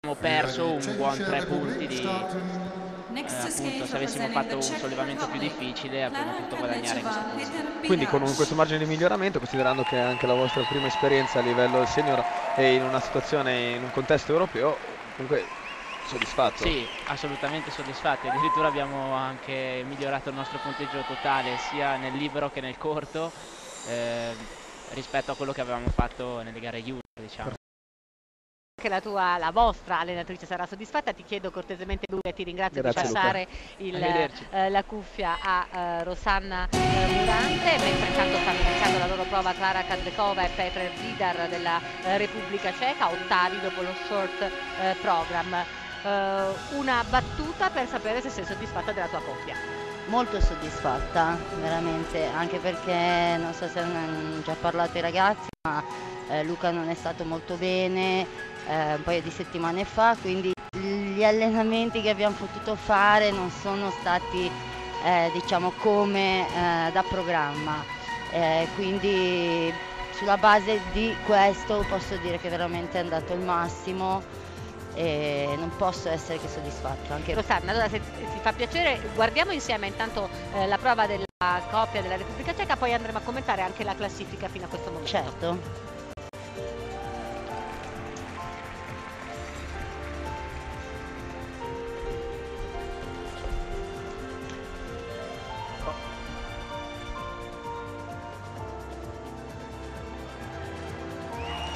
abbiamo perso un buon tre punti di eh, appunto se avessimo fatto un sollevamento più difficile avremmo potuto guadagnare questo punto. Quindi con un, questo margine di miglioramento, considerando che anche la vostra prima esperienza a livello senior è in una situazione, in un contesto europeo, comunque soddisfatto? Sì, assolutamente soddisfatti, addirittura abbiamo anche migliorato il nostro punteggio totale sia nel libero che nel corto eh, rispetto a quello che avevamo fatto nelle gare junior diciamo anche la tua, la vostra allenatrice sarà soddisfatta. Ti chiedo cortesemente Luca e ti ringrazio Grazie, di passare il, eh, la cuffia a eh, Rosanna eh, Murante, mentre intanto stanno iniziando la loro prova Clara Kadlekova e Petr Vidar della eh, Repubblica Ceca, ottavi dopo lo short eh, program. Eh, una battuta per sapere se sei soddisfatta della tua coppia. Molto soddisfatta, veramente, anche perché non so se hanno già parlato i ragazzi, ma Luca non è stato molto bene, eh, un paio di settimane fa, quindi gli allenamenti che abbiamo potuto fare non sono stati eh, diciamo come eh, da programma, eh, quindi sulla base di questo posso dire che veramente è andato il massimo e non posso essere che soddisfatta. Anche... Rosanna, allora se ti fa piacere guardiamo insieme intanto eh, la prova della coppia della Repubblica Ceca, poi andremo a commentare anche la classifica fino a questo momento. Certo.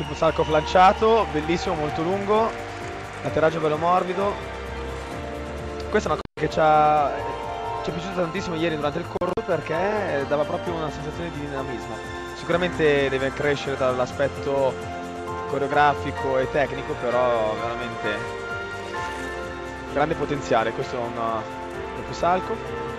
Tipo salco flanciato, bellissimo, molto lungo, atterraggio bello morbido. Questa è una cosa che ci, ha, ci è piaciuta tantissimo ieri durante il corso perché dava proprio una sensazione di dinamismo. Sicuramente deve crescere dall'aspetto coreografico e tecnico, però veramente grande potenziale. Questo è un doppio salco.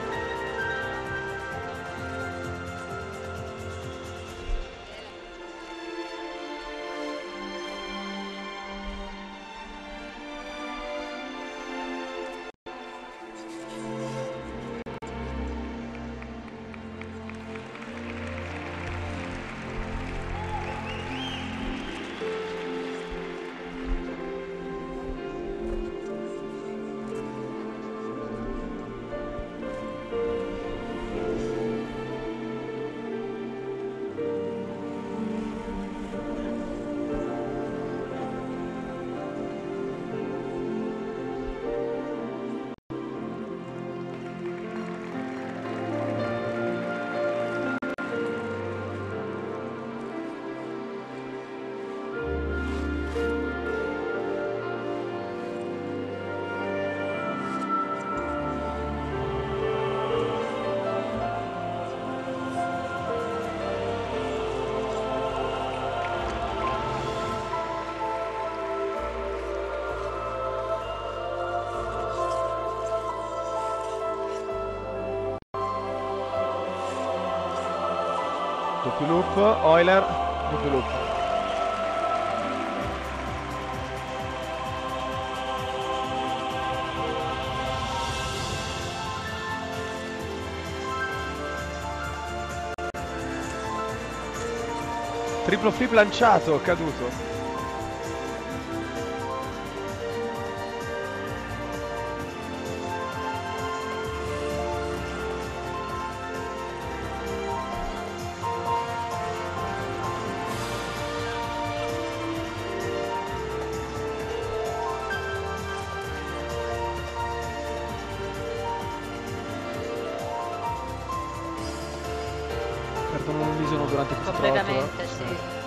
Doppio loop, Euler, doppio loop. Triplo flip lanciato, caduto. Visiono durante questo Completamente, sì.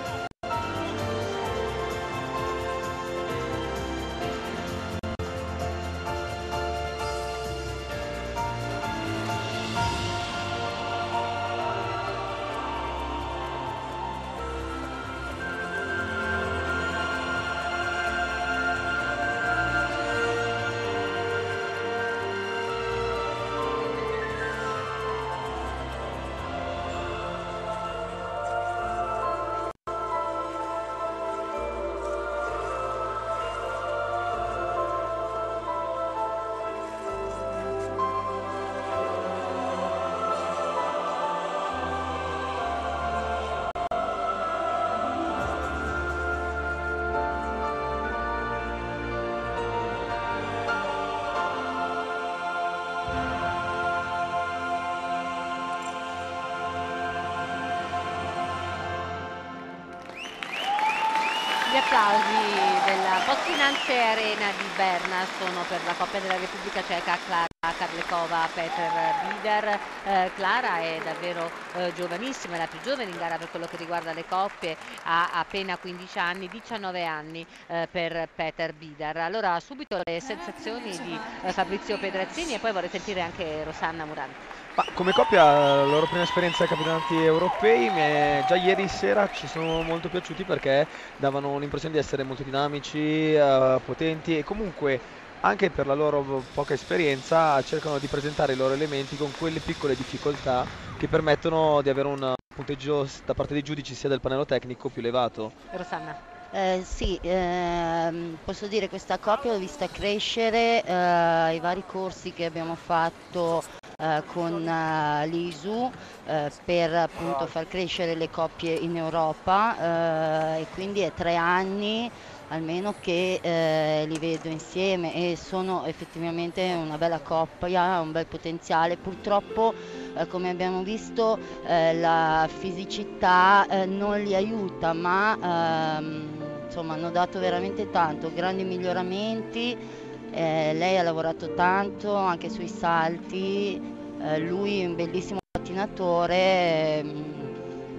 Applausi della Postfinance Arena di Berna sono per la Coppa della Repubblica Ceca Clara Karlekova, Peter Bider. Eh, Clara è davvero eh, giovanissima, è la più giovane in gara per quello che riguarda le coppie, ha appena 15 anni, 19 anni eh, per Peter Bider. Allora subito le sensazioni di eh, Fabrizio Pedrazzini e poi vorrei sentire anche Rosanna Murante. Ma come coppia la loro prima esperienza ai campionati europei è... già ieri sera ci sono molto piaciuti perché davano l'impressione di essere molto dinamici, uh, potenti e comunque anche per la loro poca esperienza cercano di presentare i loro elementi con quelle piccole difficoltà che permettono di avere un punteggio da parte dei giudici sia del pannello tecnico più elevato. Rosanna. Eh, sì, ehm, posso dire questa coppia l'ho vista crescere, eh, i vari corsi che abbiamo fatto eh, con eh, l'ISU eh, per appunto far crescere le coppie in Europa e quindi è tre anni almeno che eh, li vedo insieme e sono effettivamente una bella coppia, un bel potenziale. Purtroppo eh, come abbiamo visto eh, la fisicità eh, non li aiuta ma ehm, insomma hanno dato veramente tanto, grandi miglioramenti. Eh, lei ha lavorato tanto anche sui salti, eh, lui è un bellissimo pattinatore. Ehm,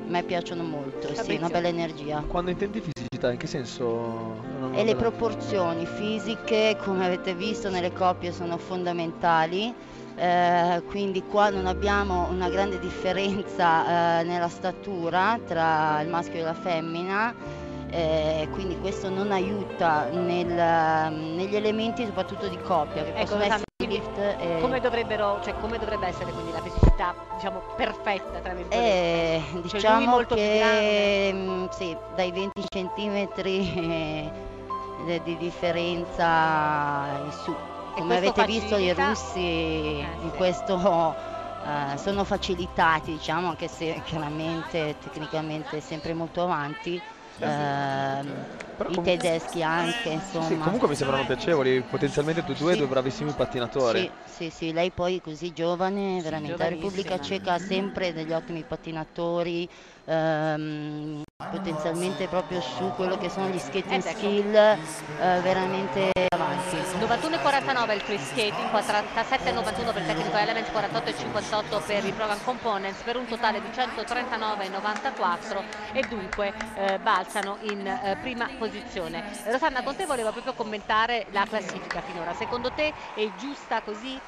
a me piacciono molto, sì, una bella energia. Quando intenti fisicità, in che senso? E le proporzioni fisiche, come avete visto nelle coppie, sono fondamentali. Eh, quindi qua non abbiamo una grande differenza eh, nella statura tra il maschio e la femmina eh, quindi questo non aiuta nel, negli elementi soprattto di coppia che ecco, possono essere lift e... come, dovrebbero, cioè, come dovrebbe essere quindi la fisicità diciamo perfetta tra virgolette? Eh, cioè, diciamo che mh, mm, sì, dai 20 centimetri eh, di differenza in su. Come avete facilita... visto i russi eh, in sì. questo Uh, sono facilitati, diciamo, anche se chiaramente tecnicamente sempre molto avanti, Uh, i tedeschi anche insomma. Sì, comunque mi sembrano piacevoli potenzialmente tutti e due sì. due bravissimi pattinatori sì, sì, sì, lei poi così giovane veramente la Repubblica Ceca ha sempre degli ottimi pattinatori ehm, potenzialmente proprio su quello che sono gli skating eh, skill eh, veramente avanti. 91,49 il free skating 47,91 per il tecnico element 48,58 per i program components per un totale di 139,94 e dunque eh, balzano in eh, prima posizione. Rosanna con te volevo proprio commentare la classifica finora. Secondo te è giusta così?